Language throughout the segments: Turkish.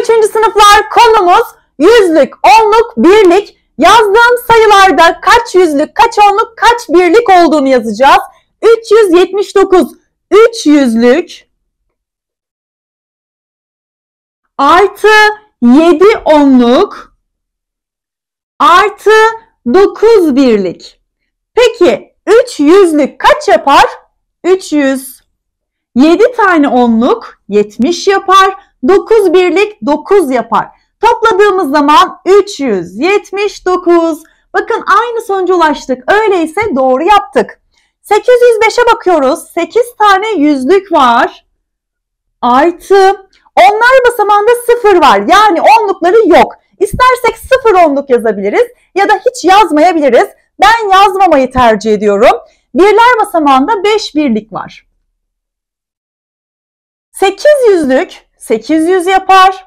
3. sınıflar konumuz yüzlük, onluk, birlik. Yazdığım sayılarda kaç yüzlük, kaç onluk, kaç birlik olduğunu yazacağız. 379. 3 yüzlük artı 7 onluk artı 9 birlik. Peki 3 yüzlük kaç yapar? 300. 7 tane onluk 70 yapar. 9 birlik 9 yapar. Topladığımız zaman 379. Bakın aynı sonuca ulaştık. Öyleyse doğru yaptık. 805'e bakıyoruz. 8 tane yüzlük var. Artı onlar basamağında 0 var. Yani onlukları yok. İstersek 0 onluk yazabiliriz ya da hiç yazmayabiliriz. Ben yazmamayı tercih ediyorum. Birler basamağında 5 birlik var. 800'lük 800 yapar.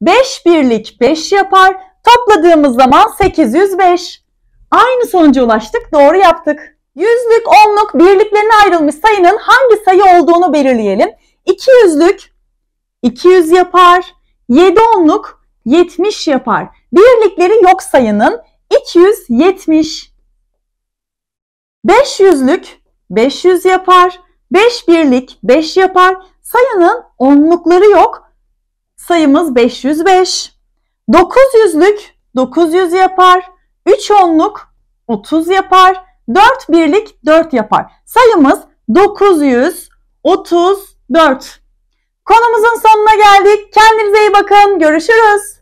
5 birlik 5 yapar. Topladığımız zaman 805. Aynı sonuca ulaştık. Doğru yaptık. Yüzlük, onluk, birliklerine ayrılmış sayının hangi sayı olduğunu belirleyelim. 200'lük 200 yapar. 7 onluk 70 yapar. Birlikleri yok sayının 270. 500'lük 500 yapar. 5 birlik 5 yapar. Sayının onlukları yok. Sayımız 505. 900'lük 900 yapar. 3 onluk 30 yapar. 4 birlik 4 yapar. Sayımız 934. Konumuzun sonuna geldik. Kendinize iyi bakın. Görüşürüz.